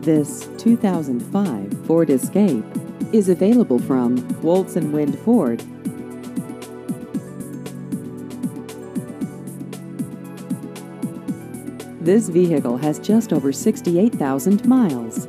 This 2005 Ford Escape is available from Woltz and Wind Ford. This vehicle has just over 68,000 miles.